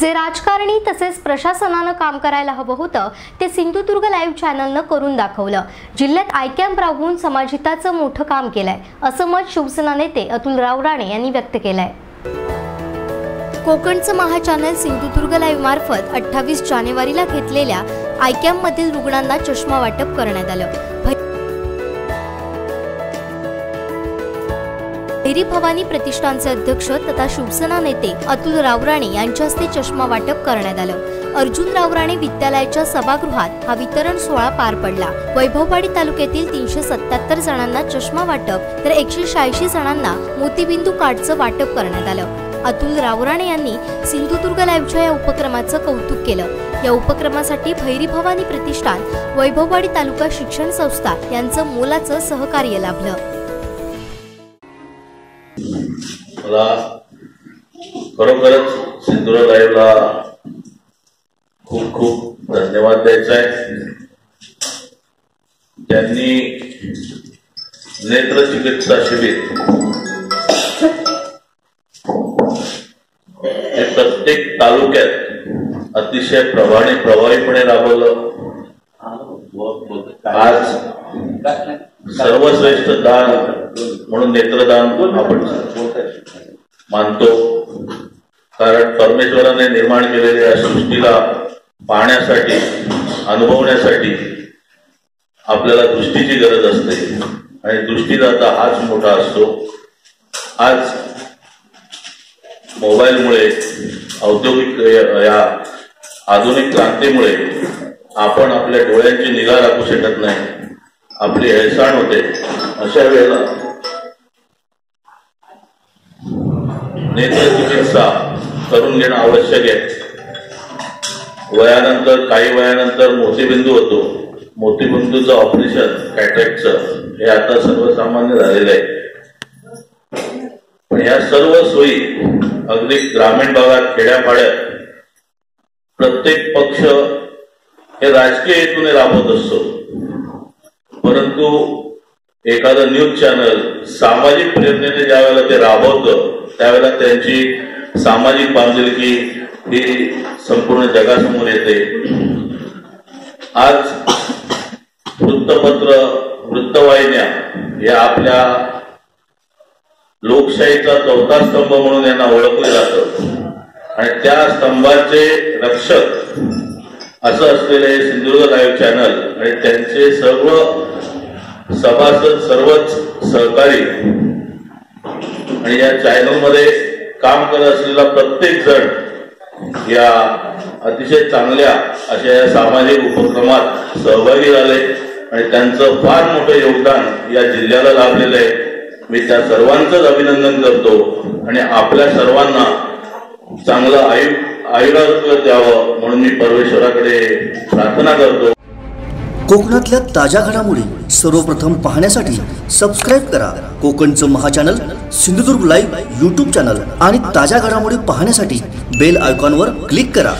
जे राजकारणी तसेच प्रशासनानं काम करायला हवं होतं ते सिंधुदुर्ग लाईव्ह चॅनलनं करून दाखवलं. जिल्ह्यात आयकॅम्प राबवून समाजहिताचं मोठं काम केलंय असं मत शिवसेना नेते अतुल रावराणे यांनी व्यक्त केलंय. कोकणचं महाचॅनल सिंधुदुर्ग लाईव्ह मार्फत अठ्ठावीस जानेवारीला घेतलेल्या आयकॅम्पमधील रुग्णांना चष्मा वाटप करण्यात आलं. भै- भवानी प्रतिष्ठानचे अध्यक्ष तथा शिवसेना नेते अतुल रावराणे यांच्या हस्ते चष्मा वाटप करण्यात आलं. अर्जुन रावराणे विद्यालयाच्या सभागृहात हा वितरण सोहळा पार पडला. वैभववाडी तालुक्यातील तीनशे सत्याहत्तर जणांना चष्मा वाटप तर एकशे शहाऐंशी जणांना मोतीबिंदू कार्डचं वाटप करण्यात आलं. अतुल रावराणे यांनी सिंधुदुर्ग लाईव्हच्या या उपक्रमाचं कौतुक केलं. या उपक्रमासाठी भैरी भवानी प्रतिष्ठान वैभववाडी तालुका शिक्षण संस्था यांचं मोलाचं सहकार्य लाभलं. असला खरोखरच सिंधुरा लाईव्हला खूप खूप धन्यवाद द्यायचा आहे त्यांनी नेत्र चिकित्सा शिबिर हे प्रत्येक तालुक्यात अतिशय प्रभावी प्रभावीपणे राबवलं. आज सर्वश्रेष्ठ दान म्हणून नेत्रदान आपण मानतो. कारण परमेश्वराने निर्माण केलेल्या सृष्टीला पाहण्यासाठी अनुभवण्यासाठी आपल्याला दृष्टीची गरज असते. आणि दृष्टीदाता हाच मोठा असतो. आज मोबाईलमुळे औद्योगिक या आधुनिक क्रांतीमुळे आपण आपल्या डोळ्यांची निगा राखू शकत नाही. आपली हेळसाण होते. अशा वेळेला नेत्र चिकित्सा करून घेणं आवश्यक आहे. वयानंतर काही वयानंतर मोतीबिंदू होतो. मोतीबिंदूचं ऑपरेशन कॅटॅक्टचं हे आता सर्वसामान्य झालेलं आहे. पण या सर्व सोयी अगदी ग्रामीण भागात खेड्यापाड्यात प्रत्येक पक्ष हे राजकीय हेतूने राबवत असतो. परंतु एखादं न्यूज चॅनल सामाजिक प्रेरणेने ज्या वेळेला ते राबवतं त्यावेळेला त्यांची सामाजिक बांधिलकी ही संपूर्ण जगासमोर येते. आज वृत्तपत्र वृत्तवाहिन्या या आपल्या लोकशाहीचा चौथा स्तंभ म्हणून यांना ओळखलं जातं. आणि त्या स्तंभाचे रक्षक असं असलेले सिंधुदुर्ग लाईव्ह चॅनल आणि त्यांचे सर्व सभासद सर्वच सहकारी आणि या चॅनलमध्ये काम करत असलेला प्रत्येक जण या अतिशय चांगल्या अशा या सामाजिक उपक्रमात सहभागी झाले आणि त्यांचं फार मोठं योगदान या जिल्ह्याला लाभलेलं आहे. मी त्या सर्वांचंच अभिनंदन करतो आणि आपल्या सर्वांना चांगलं आयु आयुरारोग्य द्यावं म्हणून मी परमेश्वराकडे प्रार्थना करतो. कोकणातल्या ताज्या घडामोडी सर्वप्रथम पाहण्यासाठी सबस्क्राईब करा. कोकणचं महाचॅनल सिंधुदुर्ग लाईव्ह यूट्यूब चॅनल आणि ताज्या घडामोडी पाहण्यासाठी बेल आयकॉनवर क्लिक करा.